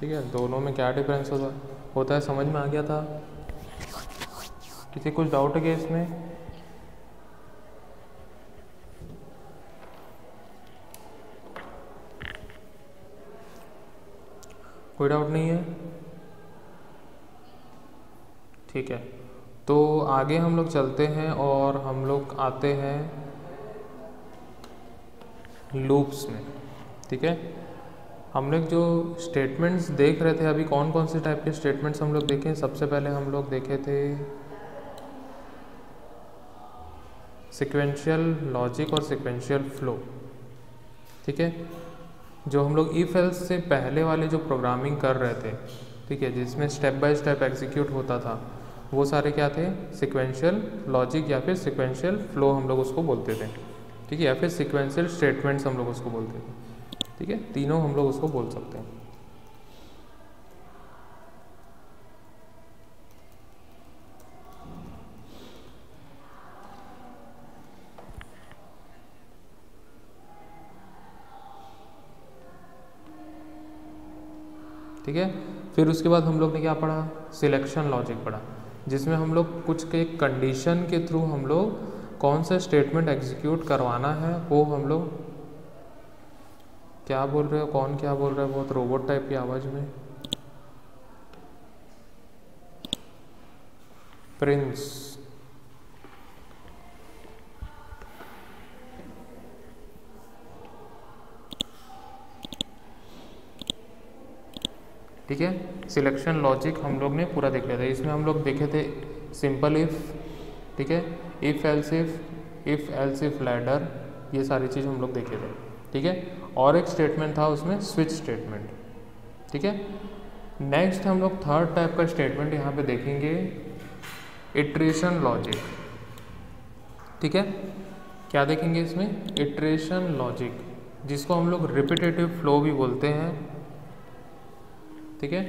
ठीक है, दोनों में क्या डिफरेंस होता? होता है, समझ में आ गया था? किसी कुछ डाउट है इसमें? कोई डाउट नहीं है? ठीक है तो आगे हम लोग चलते हैं और हम लोग आते हैं लूप्स में, ठीक है? हम लोग जो स्टेटमेंट्स देख रहे थे, अभी कौन कौन से टाइप के स्टेटमेंट्स हम लोग देखे सबसे पहले हम लोग देखे थे सिक्वेंशियल लॉजिक और सिक्वेंशियल फ्लो ठीक है? जो हम लोग ई फेल्स से पहले वाले जो प्रोग्रामिंग कर रहे थे, ठीक है, जिसमें स्टेप बाय स्टेप एग्जीक्यूट होता था, वो सारे क्या थे? सिक्वेंशियल लॉजिक या फिर सिक्वेंशियल फ्लो हम लोग उसको बोलते थे। ठीक है? या फिर सिक्वेंशियल स्टेटमेंट्स हम लोग उसको बोलते थे। ठीक है? तीनों हम लोग उसको बोल सकते हैं। ठीक है? फिर उसके बाद हम लोग ने क्या पढ़ा? सिलेक्शन लॉजिक पढ़ा। जिसमें हम लोग कुछ के कंडीशन के थ्रू हम लोग कौन सा स्टेटमेंट एग्जीक्यूट करवाना है, वो हम लोग क्या बोल रहे हो? कौन क्या बोल रहा है? बहुत रोबोट टाइप की आवाज़ में। प्रिंस ठीक है? सिलेक्शन लॉजिक हम लोग ने पूरा देख लिया था। इसमें हम लोग देखे थे सिंपल इफ़ ठीक है? If else if if else if ladder ये सारी चीज़ हम लोग देखे थे। ठीक है? और एक स्टेटमेंट था उसमें स्विच स्टेटमेंट ठीक है? नेक्स्ट हम लोग थर्ड टाइप का स्टेटमेंट यहाँ पे देखेंगे. इट्रेशन लॉजिक ठीक है? क्या देखेंगे इसमें? इट्रेशन लॉजिक जिसको हम लोग रिपीटेटिव फ्लो भी बोलते हैं. ठीक है?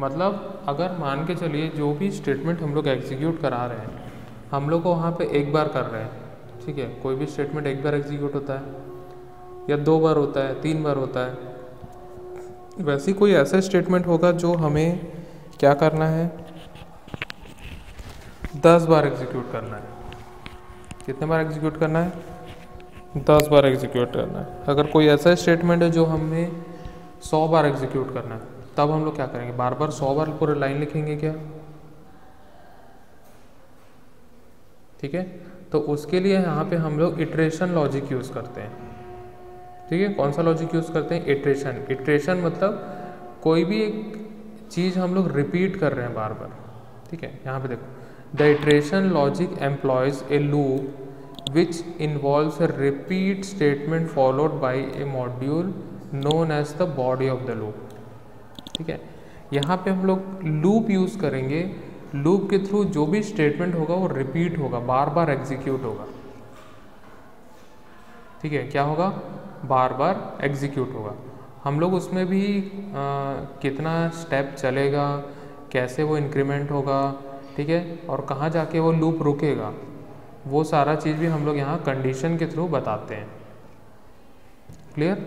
मतलब अगर मान के चलिए, जो भी स्टेटमेंट हम लोग एग्जीक्यूट करा रहे हैं, हम लोग को वहाँ पे एक बार कर रहे हैं. ठीक है? कोई भी स्टेटमेंट एक बार एग्जीक्यूट होता है. या दो बार होता है, तीन बार होता है। वैसे कोई ऐसा स्टेटमेंट होगा जो हमें क्या करना है? दस बार एग्जीक्यूट करना है। कितने बार एग्जीक्यूट करना है? दस बार एग्जीक्यूट करना है। अगर कोई ऐसा स्टेटमेंट है जो हमें सौ बार एग्जीक्यूट करना है, तब हम लोग क्या करेंगे? बार बार सौ बार पूरे लाइन लिखेंगे क्या? ठीक है? तो उसके लिए यहाँ पे हम लोग इटरेशन लॉजिक यूज़ करते हैं। ठीक है, कौन सा लॉजिक यूज़ करते हैं? इट्रेशन इट्रेशन मतलब कोई भी एक चीज़ हम लोग रिपीट कर रहे हैं बार बार। ठीक है, यहाँ पे देखो। The iteration logic employs a loop which involves a repeat statement followed by a module known as the body of the loop ठीक है, यहाँ पे हम लोग लूप यूज़ करेंगे। लूप के थ्रू जो भी स्टेटमेंट होगा, वो रिपीट होगा, बार बार एग्जीक्यूट होगा। ठीक है, क्या होगा? बार बार एग्जीक्यूट होगा। हम लोग उसमें भी आ, कितना स्टेप चलेगा कैसे वो इंक्रीमेंट होगा ठीक है? और कहाँ जाके वो लूप रुकेगा वो सारा चीज़ भी हम लोग यहाँ कंडीशन के थ्रू बताते हैं। क्लियर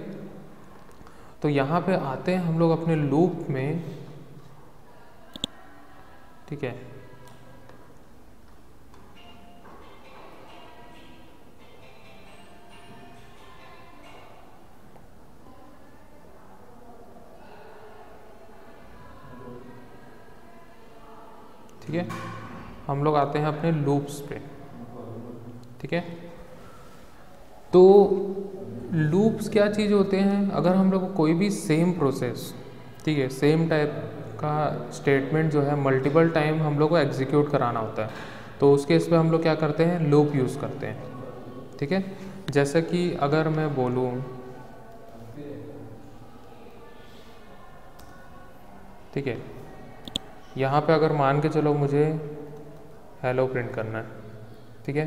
तो यहाँ पे आते हैं हम लोग अपने लूप में ठीक है? ठीक है? हम लोग आते हैं अपने लूप्स पे। ठीक है? तो लूप्स क्या चीज़ होते हैं? अगर हम लोग कोई भी सेम प्रोसेस ठीक है सेम टाइप का स्टेटमेंट जो है मल्टीपल टाइम हम लोग को एग्जीक्यूट कराना होता है। तो उस केस पे हम लोग क्या करते हैं? लूप यूज़ करते हैं। ठीक है? जैसे कि अगर मैं बोलूँ, ठीक है यहाँ पे अगर मान के चलो मुझे हेलो प्रिंट करना है, ठीक है?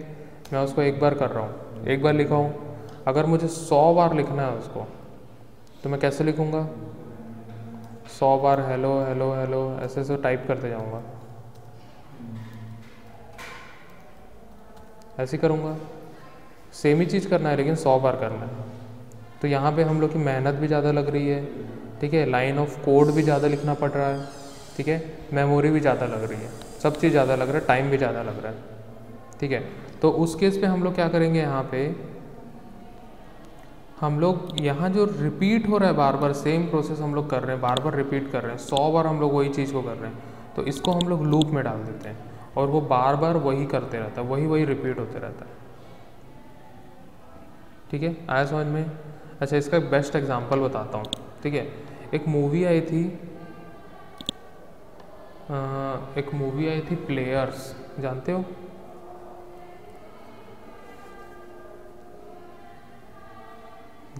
मैं उसको एक बार कर रहा हूँ। एक बार लिखा हूँ। अगर मुझे सौ बार लिखना है उसको तो मैं कैसे लिखूँगा? सौ बार हेलो हेलो हेलो ऐसे ऐसे टाइप करते जाऊँगा। ऐसे करूँगा। सेम ही चीज़ करना है, लेकिन सौ बार करना है। तो यहाँ पे हम लोग की मेहनत भी ज़्यादा लग रही है, ठीक है? लाइन ऑफ़ कोड भी ज़्यादा लिखना पड़ रहा है। ठीक है? मेमोरी भी ज़्यादा लग रही है। सब चीज़ ज़्यादा लग रहा है टाइम भी ज़्यादा लग रहा है। ठीक है? तो उस केस पे हम लोग क्या करेंगे यहाँ पे? हम लोग यहाँ जो रिपीट हो रहा है, बार बार सेम प्रोसेस हम लोग कर रहे हैं, बार बार रिपीट कर रहे हैं, सौ बार हम लोग वही चीज़ को कर रहे हैं। तो इसको हम लोग लूप में डाल देते हैं और वो बार बार वही करते रहता है, वही वही रिपीट होते रहता है। ठीक है? आया समझ में? अच्छा इसका बेस्ट एग्ज़ाम्पल बताता हूँ। ठीक है? एक मूवी आई थी एक मूवी आई थी प्लेयर्स जानते हो?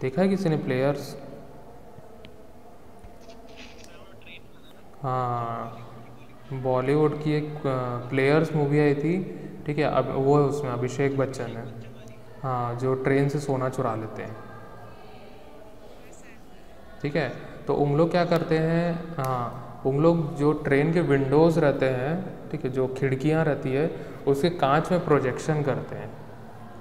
देखा है किसी ने प्लेयर्स हाँ बॉलीवुड की एक प्लेयर्स मूवी आई थी, ठीक है, अब वो है उसमें अभिषेक बच्चन है। हाँ जो ट्रेन से सोना चुरा लेते हैं। ठीक है तो उन लोग क्या करते हैं? हाँ उन लोग जो ट्रेन के विंडोज़ रहते हैं, ठीक है, जो खिड़कियाँ रहती है, उसके कांच में प्रोजेक्शन करते हैं,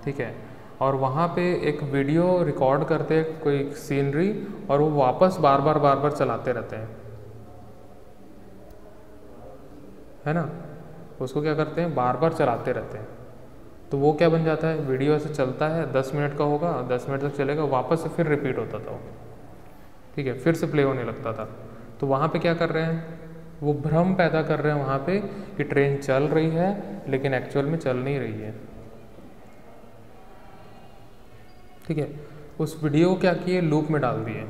ठीक है, और वहाँ पे एक वीडियो रिकॉर्ड करते हैं कोई सीनरी और वो वापस बार बार बार बार चलाते रहते हैं। है ना? उसको क्या करते हैं? बार बार चलाते रहते हैं। तो वो क्या बन जाता है? वीडियो ऐसे चलता है, दस मिनट का होगा, दस मिनट तक चलेगा, वापस से फिर रिपीट होता था वो। ठीक है, फिर से प्ले होने लगता था। तो वहाँ पे क्या कर रहे हैं? वो भ्रम पैदा कर रहे हैं वहाँ पे कि ट्रेन चल रही है, लेकिन एक्चुअल में चल नहीं रही है। ठीक है? उस वीडियो को क्या किए? लूप में डाल दिए।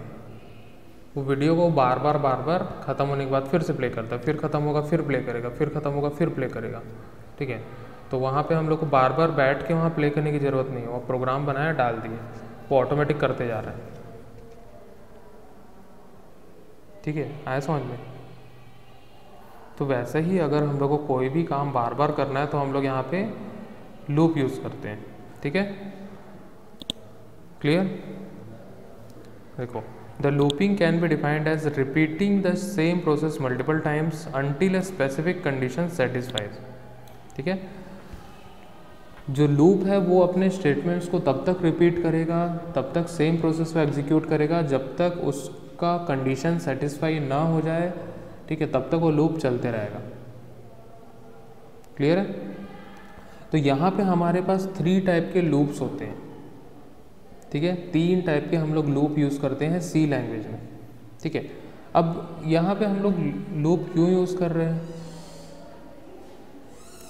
वो वीडियो को बार बार बार बार ख़त्म होने के बाद फिर से प्ले करता है। फिर ख़त्म होगा, फिर प्ले करेगा, फिर ख़त्म होगा, फिर प्ले करेगा। ठीक है? तो वहाँ पे हम लोग को बार बार बैठ के वहाँ प्ले करने की ज़रूरत नहीं है। वो प्रोग्राम बनाया, डाल दिए। वो ऑटोमेटिक करते जा रहे है। ठीक है, आया समझ में? तो वैसे ही अगर हम लोग को कोई भी काम बार बार करना है तो हम लोग यहाँ पे लूप यूज़ करते हैं, ठीक है? क्लियर देखो the looping can be defined as repeating the same process multiple times until a specific condition satisfies, ठीक है? जो लूप है, वो अपने स्टेटमेंट्स को तब तक रिपीट करेगा, तब तक सेम प्रोसेस को एग्जीक्यूट करेगा, जब तक उसका कंडीशन सेटिस्फाई ना हो जाए, ठीक है, तब तक वो लूप चलते रहेगा। क्लियर है? तो यहाँ पे हमारे पास थ्री टाइप के लूप्स होते हैं। ठीक है? तीन टाइप के हम लोग लूप यूज़ करते हैं सी लैंग्वेज में। ठीक है? अब यहाँ पे हम लोग लूप क्यों यूज़ कर रहे हैं?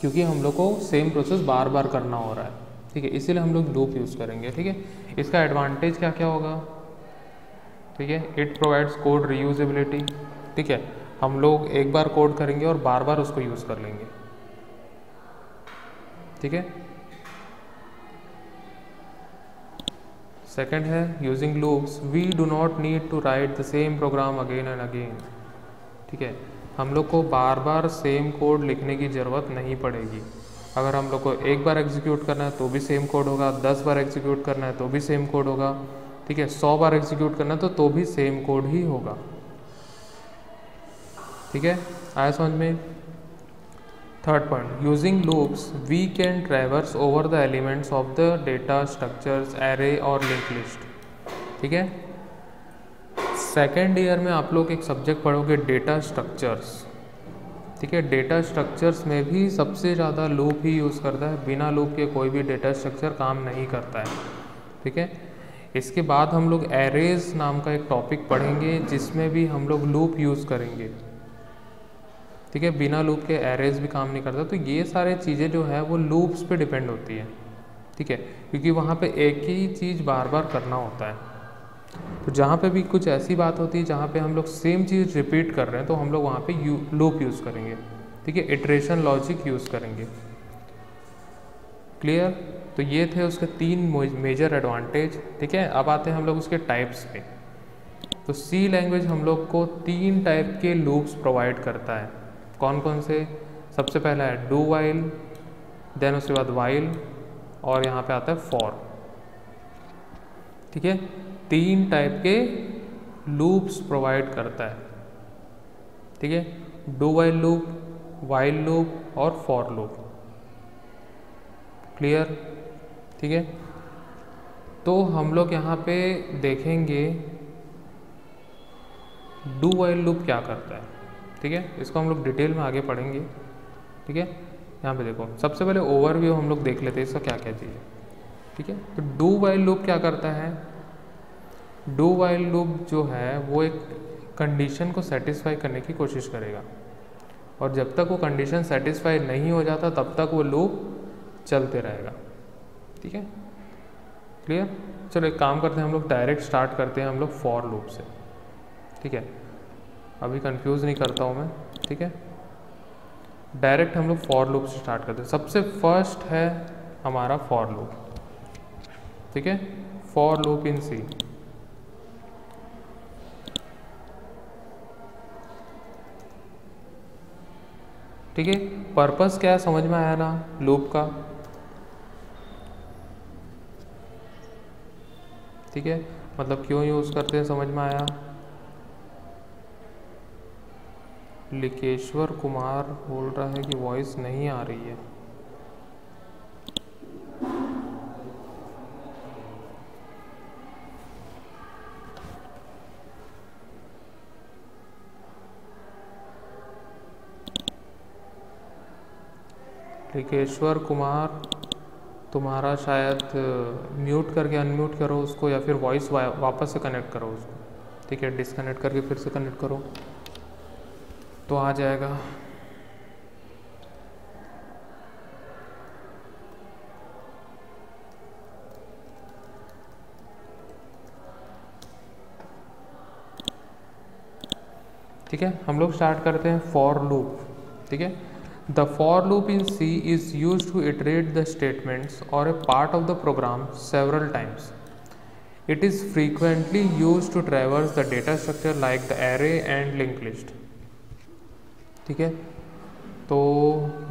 क्योंकि हम लोग को सेम प्रोसेस बार बार करना हो रहा है। ठीक है? इसीलिए हम लोग लूप यूज़ करेंगे। ठीक है? इसका एडवांटेज क्या क्या होगा? ठीक है? इट प्रोवाइड्स कोड रीयूजेबिलिटी ठीक है? हम लोग एक बार कोड करेंगे और बार बार उसको यूज़ कर लेंगे। ठीक है? सेकेंड है using loops we do not need to write the same program again and again ठीक है? हम लोग को बार बार सेम कोड लिखने की ज़रूरत नहीं पड़ेगी। अगर हम लोग को एक बार एग्जीक्यूट करना है तो भी सेम कोड होगा, दस बार एग्जीक्यूट करना है तो भी सेम कोड होगा। ठीक है, सौ बार एग्जीक्यूट करना तो तो भी सेम कोड ही होगा। ठीक है? आया समझ में? Third point using loops we can traverse over the elements of the data structures array और लिंक लिस्ट ठीक है? सेकेंड ईयर में आप लोग एक सब्जेक्ट पढ़ोगे डेटा स्ट्रक्चर्स ठीक है? डेटा स्ट्रक्चर्स में भी सबसे ज़्यादा लूप ही यूज़ करता है। बिना लूप के कोई भी डेटा स्ट्रक्चर काम नहीं करता है। ठीक है? इसके बाद हम लोग एरेज नाम का एक टॉपिक पढ़ेंगे, जिसमें भी हम लोग लूप यूज़ करेंगे। ठीक है? बिना लूप के एरेज भी काम नहीं करता। तो ये सारे चीज़ें जो है, वो लूप्स पे डिपेंड होती है। ठीक है? क्योंकि वहाँ पे एक ही चीज़ बार बार करना होता है। तो जहाँ पे भी कुछ ऐसी बात होती है, जहाँ पे हम लोग सेम चीज़ रिपीट कर रहे हैं तो हम लोग वहाँ पे यू लूप यूज़ करेंगे। ठीक है? इटरेशन लॉजिक यूज़ करेंगे। क्लियर तो ये थे उसके तीन मेजर एडवांटेज ठीक है? अब आते हैं हम लोग उसके टाइप्स पे। तो सी लैंग्वेज हम लोग को तीन टाइप के लूप्स प्रोवाइड करता है। कौन कौन से? सबसे पहला है डू वाइल देन उसके बाद वाइल और यहाँ पे आता है फॉर ठीक है? तीन टाइप के लूप्स प्रोवाइड करता है। ठीक है? Do while loop while loop और फॉर लूप क्लियर ठीक है? तो हम लोग यहाँ पे देखेंगे डू वाइल लूप क्या करता है, ठीक है? इसको हम लोग डिटेल में आगे पढ़ेंगे, ठीक है? यहाँ पे देखो, सबसे पहले ओवरव्यू हम लोग देख लेते हैं, इसका क्या क्या चीज़ है, ठीक है? तो डू वाइल लूप क्या करता है? डू वाइल लूप जो है, वो एक कंडीशन को सेटिस्फाई करने की कोशिश करेगा। और जब तक वो कंडीशन सेटिस्फाई नहीं हो जाता, तब तक वो लूप चलते रहेगा। ठीक है? क्लियर चलो एक काम करते हैं, हम लोग डायरेक्ट स्टार्ट करते हैं हम लोग फॉर लूप से। ठीक है? अभी कंफ्यूज नहीं करता हूँ मैं, ठीक है? डायरेक्ट हम लोग फॉर लूप से स्टार्ट करते हैं। सबसे फ़र्स्ट है हमारा फॉर लूप ठीक है? फॉर लूप इन सी ठीक है? पर्पस क्या है समझ में आया ना? लूप का। ठीक है? मतलब क्यों यूज़ करते हैं, समझ में आया? लिकेश्वर कुमार बोल रहा है कि वॉइस नहीं आ रही है। लिकेश्वर कुमार तुम्हारा शायद म्यूट करके अनम्यूट करो उसको या फिर वॉइस वा, वापस से कनेक्ट करो उसको। ठीक है डिसकनेक्ट करके फिर से कनेक्ट करो। तो आ जाएगा। ठीक है हम लोग स्टार्ट करते हैं फॉर लूप ठीक है? The for loop in C is use to iterate the statements और a part of the program several times it is frequently use to traverse the data structure like the array and link list ठीक है? तो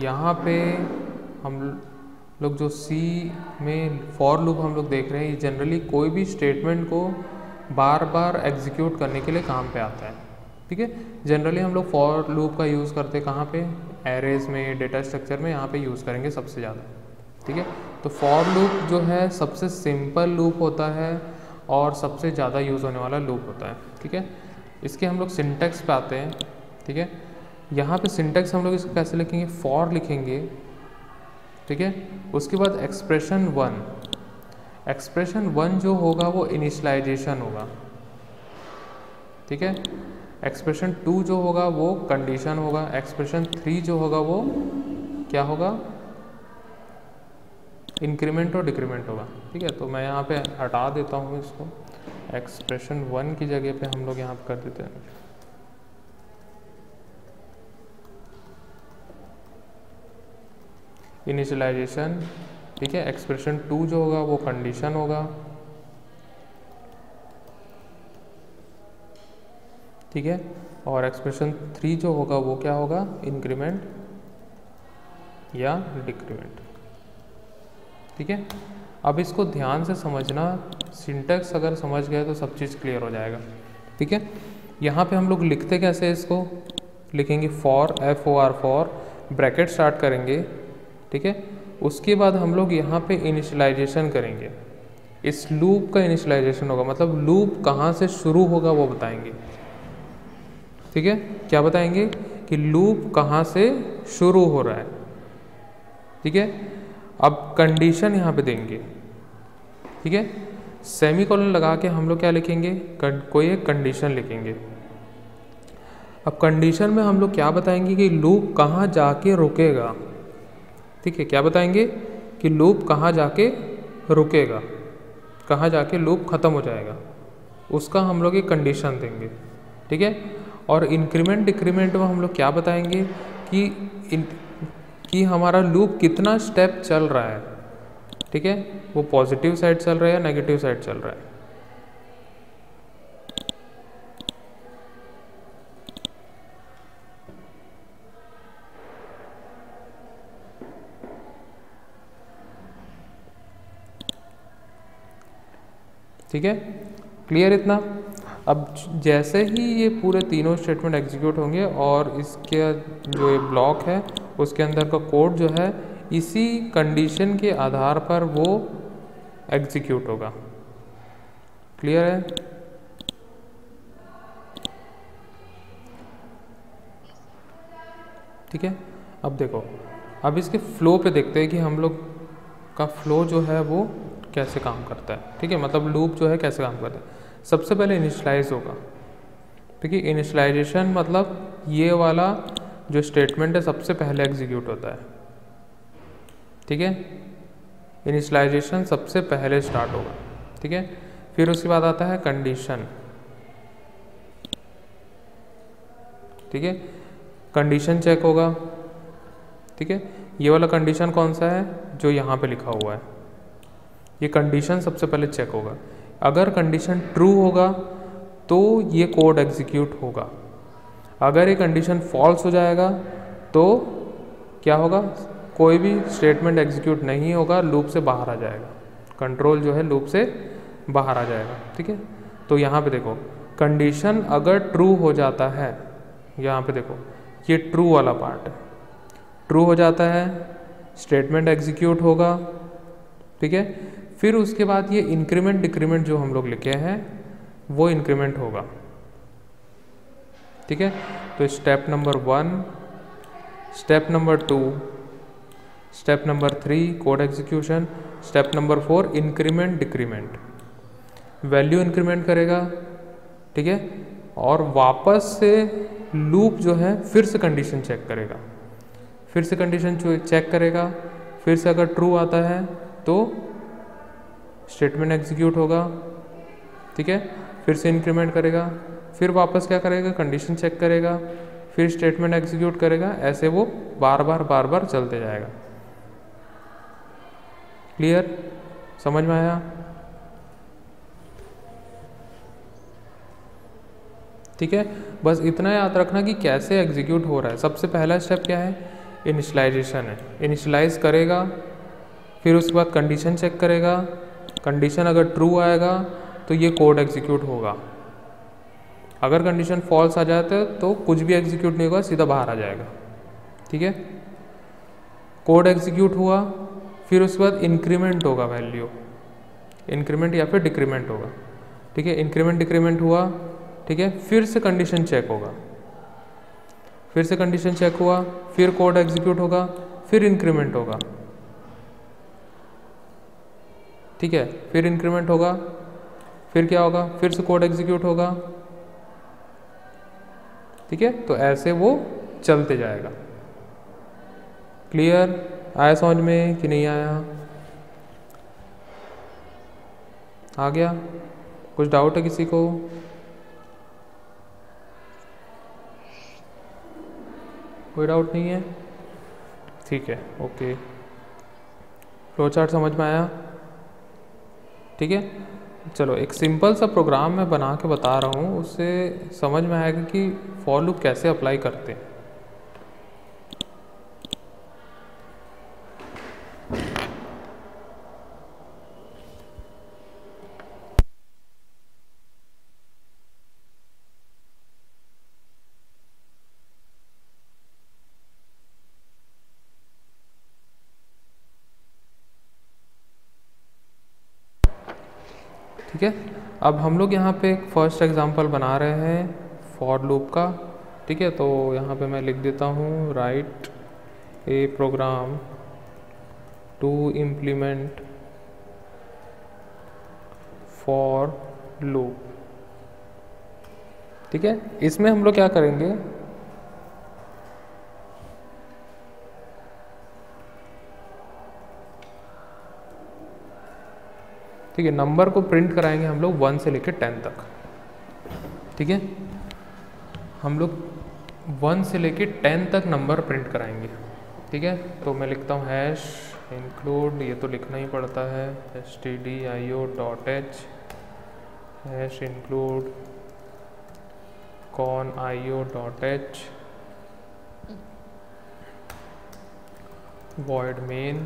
यहाँ पे हम लोग जो सी में फॉर लूप हम लोग देख रहे हैं, ये जनरली कोई भी स्टेटमेंट को बार बार एग्जीक्यूट करने के लिए काम पे आता है। ठीक है? जनरली हम लोग फॉर लूप का यूज़ करते हैं कहाँ पे? एरेज में डेटा स्ट्रक्चर में यहाँ पे यूज़ करेंगे सबसे ज़्यादा, ठीक है? तो फॉर लूप जो है सबसे सिंपल लूप होता है और सबसे ज़्यादा यूज़ होने वाला लूप होता है, ठीक है? इसके हम लोग सिंटेक्स पे आते हैं, ठीक है? यहाँ पे सिंटेक्स हम लोग इसको कैसे लिखेंगे? फॉर लिखेंगे, ठीक है? उसके बाद एक्सप्रेशन वन एक्सप्रेशन वन जो होगा वो इनिशलाइजेशन होगा, ठीक है? एक्सप्रेशन टू जो होगा वो कंडीशन होगा. एक्सप्रेशन थ्री जो होगा वो क्या होगा? इंक्रीमेंट और डिक्रीमेंट होगा. ठीक है? तो मैं यहाँ पे हटा देता हूँ इसको. एक्सप्रेशन वन की जगह पे हम लोग यहाँ पे कर देते हैं. इनिशियलाइजेशन ठीक है? एक्सप्रेशन टू जो होगा वो कंडीशन होगा. ठीक है? और एक्सप्रेशन थ्री जो होगा, वो क्या होगा? इंक्रीमेंट या डिक्रीमेंट ठीक है? अब इसको ध्यान से समझना। सिंटेक्स अगर समझ गए तो सब चीज़ क्लियर हो जाएगा। ठीक है? यहाँ पे हम लोग लिखते कैसे इसको? लिखेंगे for F O R for bracket start करेंगे। ठीक है? उसके बाद हम लोग यहाँ पे इनिशलाइजेशन करेंगे। इस लूप का इनिशलाइजेशन होगा। मतलब लूप कहाँ से शुरू होगा वो बताएँगे। ठीक है? क्या बताएँगे कि लूप कहाँ से शुरू हो रहा है। ठीक है? अब कंडीशन यहाँ पे देंगे। ठीक है? सेमी कॉलन लगा के हम लोग क्या लिखेंगे? कोई एक कंडीशन लिखेंगे। अब कंडीशन में हम लोग क्या बताएँगे कि लूप कहाँ जाके रुकेगा? ठीक है? क्या बताएँगे कि लूप कहाँ जाके रुकेगा? कहाँ जाके लूप ख़त्म हो जाएगा? उसका हम लोग एक कंडीशन देंगे। ठीक है? और इंक्रीमेंट डिक्रीमेंट में हम लोग क्या बताएँगे कि इन, कि हमारा लूप कितना स्टेप चल रहा है। ठीक है? वो पॉजिटिव साइड चल रहा है या नेगेटिव साइड चल रहा है? ठीक है? क्लियर इतना? अब जैसे ही ये पूरे तीनों स्टेटमेंट एग्जीक्यूट होंगे और इसके जो ये ब्लॉक है, उसके अंदर का कोड जो है, इसी कंडीशन के आधार पर वो एग्जीक्यूट होगा। क्लियर है? ठीक है? अब देखो, अब इसके फ्लो पे देखते हैं कि हम लोग का फ्लो जो है वो कैसे काम करता है। ठीक है? मतलब लूप जो है कैसे काम करता है। सबसे पहले इनिशलाइज होगा। ठीक है इनिशलाइजेशन मतलब ये वाला जो स्टेटमेंट है, सबसे पहले एग्जीक्यूट होता है। ठीक है? इनिशलाइजेशन सबसे पहले स्टार्ट होगा। ठीक है? फिर उसके बाद आता है कंडीशन ठीक है? कंडीशन चेक होगा। ठीक है? ये वाला कंडीशन कौन सा है? जो यहाँ पे लिखा हुआ है। ये कंडीशन सबसे पहले चेक होगा। अगर कंडीशन ट्रू होगा तो ये कोड एग्जीक्यूट होगा। अगर ये कंडीशन फॉल्स हो जाएगा तो क्या होगा? कोई भी स्टेटमेंट एग्जीक्यूट नहीं होगा लूप से बाहर आ जाएगा। कंट्रोल जो है लूप से बाहर आ जाएगा, ठीक है? तो यहाँ पे देखो कंडीशन अगर ट्रू हो जाता है, यहाँ पे देखो, ये ट्रू वाला पार्ट है। ट्रू हो जाता है स्टेटमेंट एग्जीक्यूट होगा, ठीक है? फिर उसके बाद ये इंक्रीमेंट डिक्रीमेंट जो हम लोग लिखे हैं, वो इंक्रीमेंट होगा। ठीक है? तो step number one step number two step number three code execution step number four increment decrement value increment करेगा, ठीक है? और वापस से लूप जो है, फिर से कंडीशन चेक करेगा। फिर से कंडीशन चेक करेगा। फिर से अगर ट्रू आता है तो स्टेटमेंट एग्जीक्यूट होगा, ठीक है? फिर से इंक्रीमेंट करेगा, फिर वापस क्या करेगा? कंडीशन चेक करेगा, फिर स्टेटमेंट एग्जीक्यूट करेगा, ऐसे वो बार बार बार बार चलते जाएगा। क्लियर समझ में आया? ठीक है? बस इतना याद रखना कि कैसे एग्जीक्यूट हो रहा है। सबसे पहला स्टेप क्या है? इनिशलाइजेशन है। इनिशलाइज करेगा, फिर उसके बाद कंडीशन चेक करेगा कंडीशन अगर ट्रू आएगा तो ये कोड एग्जीक्यूट होगा। अगर कंडीशन फॉल्स आ जाता है तो कुछ भी एग्जीक्यूट नहीं होगा, सीधा बाहर आ जाएगा। ठीक है? कोड एग्जीक्यूट हुआ, फिर उसके बाद इंक्रीमेंट होगा वैल्यू इंक्रीमेंट या फिर डिक्रीमेंट होगा। ठीक है? इंक्रीमेंट डिक्रीमेंट हुआ, ठीक है? फिर से कंडीशन चेक होगा। फिर से कंडीशन चेक हुआ, फिर कोड एग्जीक्यूट होगा, फिर इंक्रीमेंट होगा। ठीक है, फिर इंक्रीमेंट होगा, फिर क्या होगा, फिर से कोड एग्जीक्यूट होगा, ठीक है तो ऐसे वो चलते जाएगा। क्लियर आया समझ में कि नहीं आया? आ गया? कुछ डाउट है किसी को? कोई डाउट नहीं है? ठीक है ओके फ्लो चार्ट समझ में आया? ठीक है? चलो, एक सिंपल सा प्रोग्राम मैं बना के बता रहा हूँ, उससे समझ में आएगा कि फॉर लूप कैसे अप्लाई करते हैं। ठीक है? अब हम लोग यहाँ पे एक फ़र्स्ट एग्जांपल बना रहे हैं फॉर लूप का, ठीक है? तो यहाँ पे मैं लिख देता हूँ write a program to implement for loop ठीक है? इसमें हम लोग क्या करेंगे? ठीक है नंबर को प्रिंट कराएँगे हम लोग वन से लेकर टेन तक। ठीक है? हम लोग वन से लेकर टेन तक नंबर प्रिंट कराएँगे। ठीक है? तो मैं लिखता हूँ हैश इंक्लूड ये तो लिखना ही पड़ता है। S T D I O dot H hash include con I O dot H void main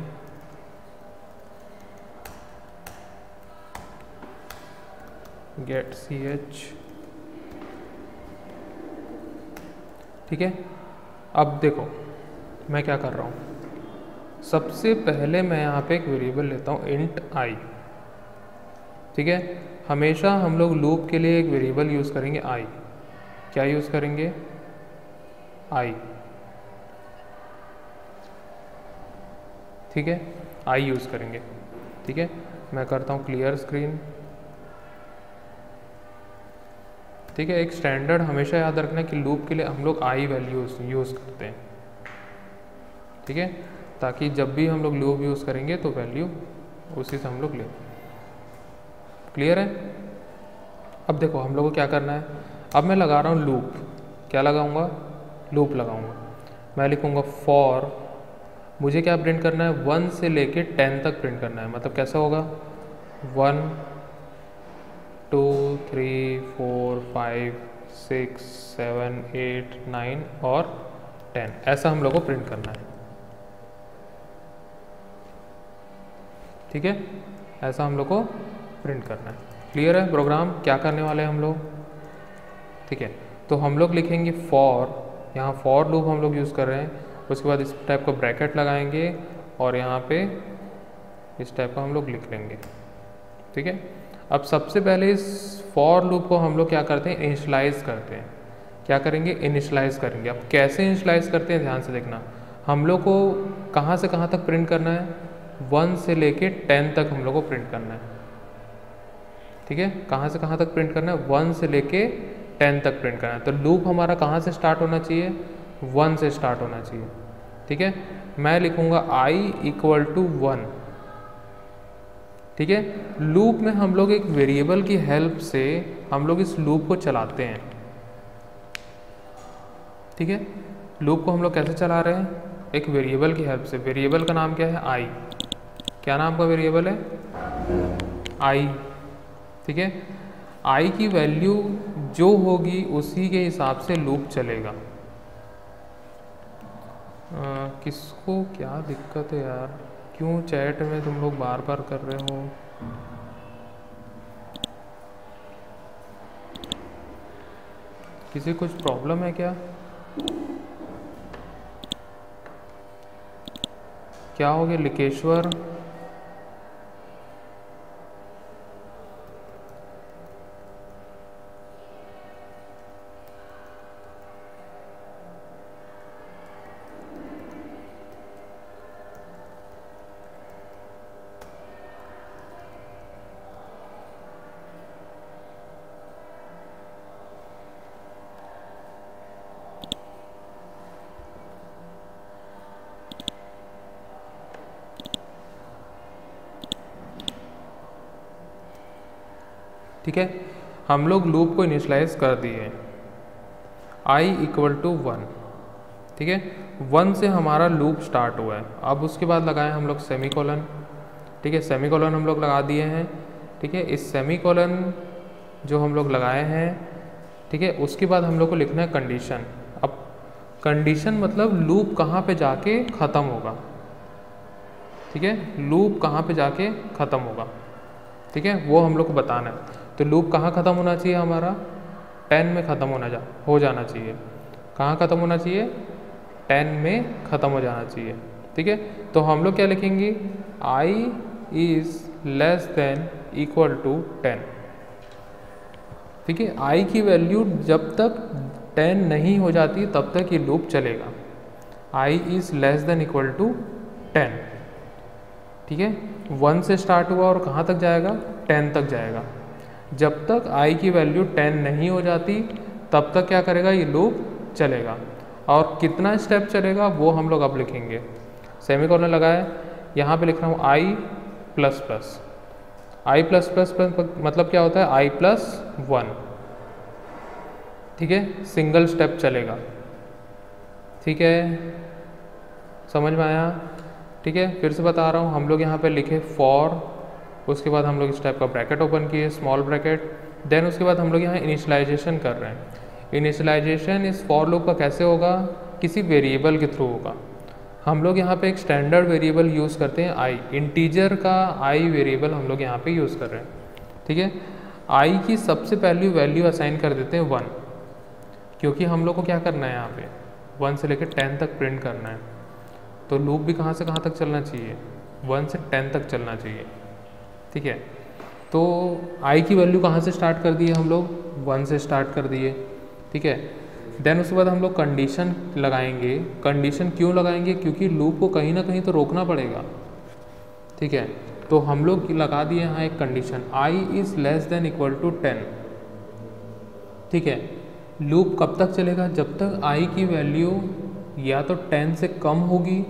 get H ठीक है? अब देखो, मैं क्या कर रहा हूँ? सबसे पहले मैं यहाँ पे एक वेरिएबल लेता हूँ इंट आई ठीक है? हमेशा हम लोग लूप के लिए एक वेरिएबल यूज़ करेंगे आई क्या यूज़ करेंगे? आई ठीक है? आई यूज़ करेंगे। ठीक है? मैं करता हूँ क्लियर स्क्रीन ठीक है, एक स्टैंडर्ड हमेशा याद रखना है कि लूप के लिए हम लोग आई वैल्यूज़ यूज़ करते हैं। ठीक है, ताकि जब भी हम लोग लूप यूज़ करेंगे तो वैल्यू उसी से हम लोग लें क्लियर है? अब देखो, हम लोग को क्या करना है? अब मैं लगा रहा हूँ लूप क्या लगाऊँगा? लूप लगाऊँगा। मैं लिखूँगा फॉर मुझे क्या प्रिंट करना है? वन से लेके टेन तक प्रिंट करना है। मतलब कैसा होगा? One two, three, four, five, six, seven, eight, nine और टेन। ऐसा हम लोग को प्रिंट करना है। ठीक है? ऐसा हम लोग को प्रिंट करना है। क्लियर है? प्रोग्राम? क्या करने वाले हैं हम लोग? ठीक है। तो हम लोग लिखेंगे फॉर यहाँ फॉर लूप हम लोग यूज़ कर रहे हैं। उसके बाद इस टाइप का ब्रैकेट लगाएँगे और यहाँ पे इस टाइप का हम लोग लिख लेंगे। ठीक है? अब सबसे पहले इस फॉर लूप को हम लोग क्या करते हैं? इनिशलाइज करते हैं। क्या करेंगे? इनिशलाइज करेंगे। अब कैसे इनिशलाइज करते हैं? ध्यान से देखना। हम लोग को कहाँ से कहाँ तक प्रिंट करना है? वन से लेके टेन तक हम लोग को प्रिंट करना है। ठीक है? कहाँ से कहाँ तक प्रिंट करना है? वन से लेके टेन तक प्रिंट करना है। तो लूप हमारा कहाँ से स्टार्ट होना चाहिए? वन से स्टार्ट होना चाहिए। ठीक है? मैं लिखूँगा आई इक्वल टू वन ठीक है? लूप में हम लोग एक वेरिएबल की हेल्प से हम लोग इस लूप को चलाते हैं। ठीक है? लूप को हम लोग कैसे चला रहे हैं? एक वेरिएबल की हेल्प से। वेरिएबल का नाम क्या है? आई क्या नाम का वेरिएबल है? आई ठीक है? आई की वैल्यू जो होगी उसी के हिसाब से लूप चलेगा। आ, किसको क्या दिक्कत है यार? क्यों चैट में तुम लोग बार बार कर रहे हो? किसी कुछ प्रॉब्लम है क्या? क्या हो गया, लिकेश्वर? हम लोग लूप को इनिशलाइज कर दिए आई इक्वल टू वन ठीक है? वन से हमारा लूप स्टार्ट हुआ है। अब उसके बाद लगाए हम लोग सेमी कॉलन ठीक है? सेमी कॉलन हम लोग लगा दिए हैं, ठीक है? इस सेमी कॉलन जो हम लोग लगाए हैं, ठीक है? उसके बाद हम लोग को लिखना है कंडीशन अब कंडीशन मतलब लूप कहाँ पे जाके ख़त्म होगा, ठीक है? लूप कहाँ पे जाके ख़त्म होगा, ठीक है? वो हम लोग को बताना है। तो लूप कहाँ ख़त्म होना चाहिए हमारा? टेन में ख़त्म होना जा, हो जाना चाहिए। कहाँ ख़त्म होना चाहिए? टेन में ख़त्म हो जाना चाहिए। ठीक है? तो हम लोग क्या लिखेंगे? I is less than equal to ten ठीक है? आई की वैल्यू जब तक टेन नहीं हो जाती, तब तक ये लूप चलेगा। I is less than equal to ten ठीक है? वन से स्टार्ट हुआ और कहाँ तक जाएगा? टेन तक जाएगा। जब तक आई की वैल्यू टेन नहीं हो जाती, तब तक क्या करेगा, ये लूप चलेगा। और कितना स्टेप चलेगा, वो हम लोग अब लिखेंगे। सेमी कॉर्नर लगाए यहाँ पे लिख रहा हूँ I plus plus I plus plus मतलब क्या होता है? आई प्लस वन ठीक है? सिंगल स्टेप चलेगा। ठीक है? समझ में आया? ठीक है? फिर से बता रहा हूँ, हम लोग यहाँ पे लिखे फॉर उसके बाद हम लोग इस टाइप का ब्रैकेट ओपन किए स्मॉल ब्रैकेट देन उसके बाद हम लोग यहाँ इनिशलाइजेशन कर रहे हैं। इनिशलाइजेशन इस फॉर लूप का कैसे होगा? किसी वेरिएबल के थ्रू होगा। हम लोग यहाँ पे एक स्टैंडर्ड वेरिएबल यूज़ करते हैं आई इंटीजर का आई वेरिएबल हम लोग यहाँ पे यूज़ कर रहे हैं। ठीक है? आई की सबसे पहली वैल्यू असाइन कर देते हैं वन क्योंकि हम लोग को क्या करना है यहाँ पे? वन से लेकर टेन तक प्रिंट करना है। तो लूप भी कहाँ से कहाँ तक चलना चाहिए? वन से टेन तक चलना चाहिए। ठीक है? तो आई की वैल्यू कहाँ से स्टार्ट कर दिए हम लोग? वन से स्टार्ट कर दिए, ठीक है? देन उसके बाद हम लोग कंडीशन लगाएँगे। कंडीशन क्यों लगाएँगे? क्योंकि लूप को कहीं ना कहीं तो रोकना पड़ेगा, ठीक है? तो हम लोग लगा दिए यहाँ एक condition I is less than equal to ten ठीक है? लूप कब तक चलेगा? जब तक आई की वैल्यू या तो टेन से कम होगी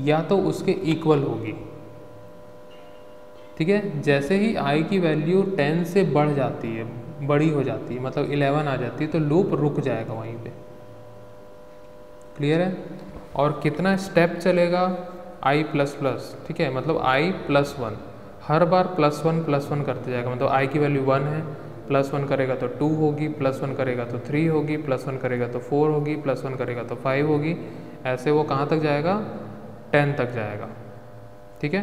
या तो उसके इक्वल होगी। ठीक है? जैसे ही आई की वैल्यू टेन से बढ़ जाती है, बड़ी हो जाती है मतलब इलेवन आ जाती है तो लूप रुक जाएगा वहीं पे। क्लियर है? और कितना स्टेप चलेगा? आई प्लस प्लस ठीक है? मतलब आई प्लस वन हर बार प्लस वन प्लस वन करते जाएगा। मतलब आई की वैल्यू वन है प्लस वन करेगा तो टू होगी प्लस वन करेगा तो थ्री होगी प्लस वन करेगा तो फोर होगी प्लस वन करेगा तो फाइव होगी। ऐसे वो कहाँ तक जाएगा? टेन तक जाएगा। ठीक है?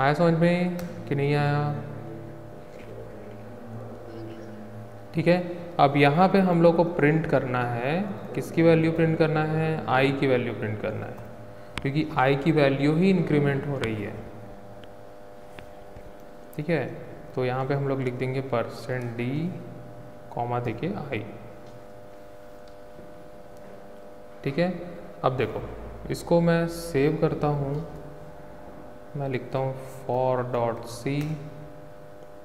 आया समझ में कि नहीं आया? ठीक है, अब यहाँ पे हम लोग को प्रिंट करना है। किसकी वैल्यू प्रिंट करना है? आई की वैल्यू प्रिंट करना है। क्योंकि आई की वैल्यू ही इंक्रीमेंट हो रही है। ठीक है तो यहाँ पे हम लोग लिख देंगे परसेंट डी कॉमा देके आई ठीक है, अब देखो, इसको मैं सेव करता हूँ। मैं लिखता हूँ फॉर डॉट सी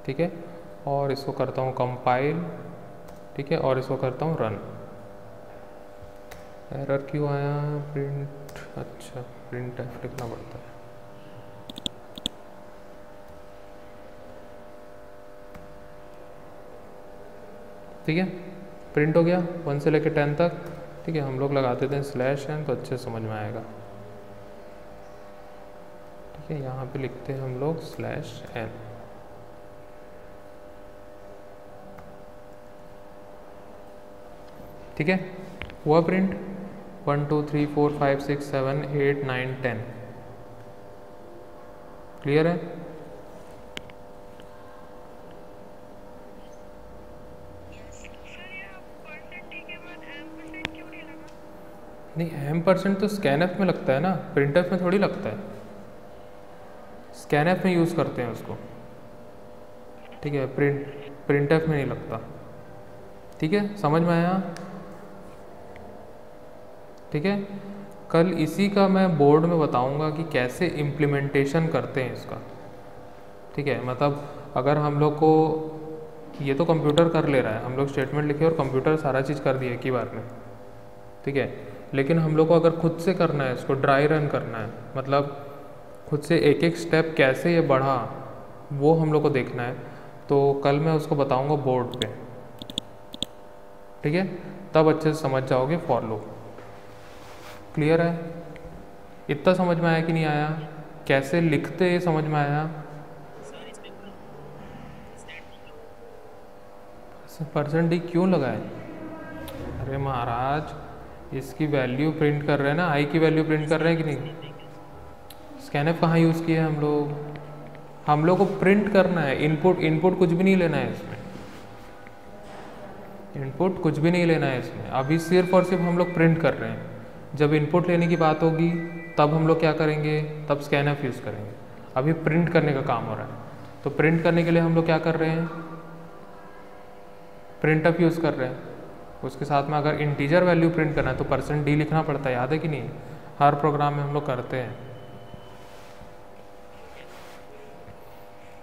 ठीक है? और इसको करता हूँ कंपाइल ठीक है? और इसको करता हूँ रन एरर क्यों आया? प्रिंट अच्छा प्रिंट एफ़ लिखना पड़ता है। ठीक है? प्रिंट हो गया वन से लेकर टेन तक, ठीक है? हम लोग लगाते थे स्लैश एन तो अच्छे समझ में आएगा। ठीक यहाँ पे लिखते हैं हम लोग स्लैश एन ठीक है? हुआ print one two three four five six seven eight nine ten clear है? नहीं एम परसेंट तो स्कैन में लगता है ना? प्रिंट में थोड़ी लगता है। स्कैन में यूज़ करते हैं उसको। ठीक है, प्रिंट प्रिंट में नहीं लगता। ठीक है, समझ में आया? ठीक है, कल इसी का मैं बोर्ड में बताऊँगा कि कैसे इम्प्लीमेंटेशन करते हैं इसका। ठीक है मतलब अगर हम लोग को, ये तो कंप्यूटर कर ले रहा है, हम लोग स्टेटमेंट लिखे और कंप्यूटर सारा चीज़ कर दिया एक ही बार में। ठीक है, लेकिन हम लोग को अगर खुद से करना है इसको ड्राई रन करना है मतलब खुद से एक एक स्टेप कैसे ये बढ़ा, वो हम लोग को देखना है। तो कल मैं उसको बताऊँगा बोर्ड पे। ठीक है? तब अच्छे से समझ जाओगे फॉर लो क्लियर है? इतना समझ में आया कि नहीं आया? कैसे लिखते ये समझ में आया? परसेंट डी क्यों लगाए अरे महाराज, इसकी वैल्यू प्रिंट कर रहे हैं ना? आई की वैल्यू प्रिंट कर रहे हैं कि नहीं? स्कैनअप कहाँ यूज़ किया हम लोग? हम लोग को प्रिंट करना है। इनपुट इनपुट कुछ भी नहीं लेना है इसमें। इनपुट कुछ भी नहीं लेना है इसमें। अभी सिर्फ़ और सिर्फ़ हम लोग प्रिंट कर रहे हैं। जब इनपुट लेने की बात होगी, तब हम लोग क्या करेंगे? तब स्कैनअप यूज़ करेंगे। अभी प्रिंट करने का काम हो रहा है। तो प्रिंट करने के लिए हम लोग क्या कर रहे हैं? प्रिंट अप यूज़ कर रहे हैं। उसके साथ में अगर इंटीजर वैल्यू प्रिंट करना है तो परसेंट डी लिखना पड़ता है। याद है कि नहीं? हर प्रोग्राम में हम लोग करते हैं।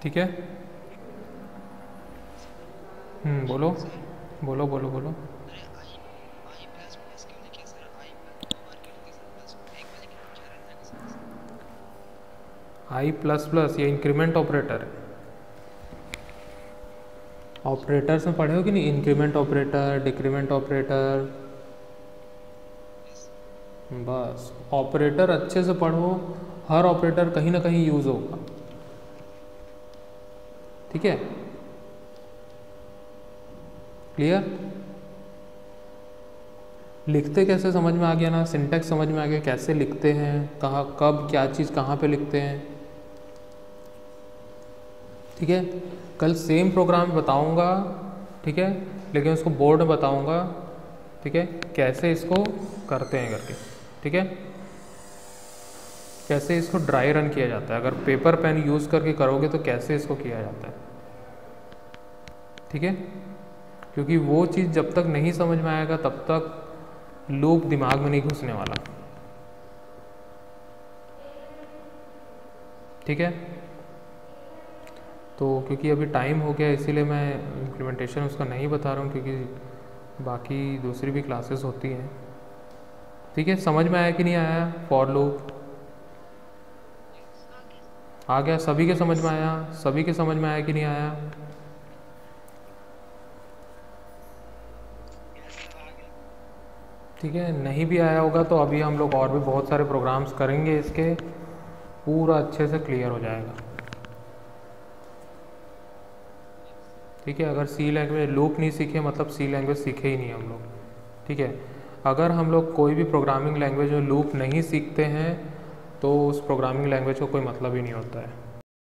ठीक है? हम्म बोलो। बोलो बोलो बोलो। आई प्लस प्लस ये इंक्रीमेंट ऑपरेटर है। ऑपरेटर्स में पढ़े हो कि नहीं? इंक्रीमेंट ऑपरेटर डिक्रीमेंट ऑपरेटर बस ऑपरेटर अच्छे से पढ़ो, हर ऑपरेटर कहीं ना कहीं यूज़ होगा। ठीक है? क्लियर लिखते कैसे समझ में आ गया ना? सिंटेक्स समझ में आ गया, कैसे लिखते हैं? कहाँ, कब, क्या चीज़ कहाँ पे लिखते हैं? ठीक है? कल सेम प्रोग्राम बताऊँगा, ठीक है? लेकिन उसको बोर्ड में बताऊँगा, ठीक है? कैसे इसको करते हैं करके, ठीक है? कैसे इसको ड्राई रन किया जाता है? अगर पेपर पेन यूज़ करके करोगे तो कैसे इसको किया जाता है? ठीक है? क्योंकि वो चीज़ जब तक नहीं समझ में आएगा, तब तक लूप दिमाग में नहीं घुसने वाला। ठीक है? तो क्योंकि अभी टाइम हो गया, इसीलिए मैं इम्प्लीमेंटेशन उसका नहीं बता रहा हूँ, क्योंकि बाकी दूसरी भी क्लासेस होती हैं। ठीक है? समझ में आया कि नहीं आया? फॉर लूप आ गया? सभी के समझ में आया? सभी के समझ में आया कि नहीं आया? ठीक है, नहीं भी आया होगा तो अभी हम लोग और भी बहुत सारे प्रोग्राम्स करेंगे इसके। पूरा अच्छे से क्लियर हो जाएगा। ठीक है, अगर सी लैंग्वेज लूप नहीं सीखे मतलब सी लैंग्वेज सीखे ही नहीं हम लोग। ठीक है, अगर हम लोग कोई भी प्रोग्रामिंग लैंग्वेज में लूप नहीं सीखते हैं तो उस प्रोग्रामिंग लैंग्वेज का कोई मतलब ही नहीं होता है।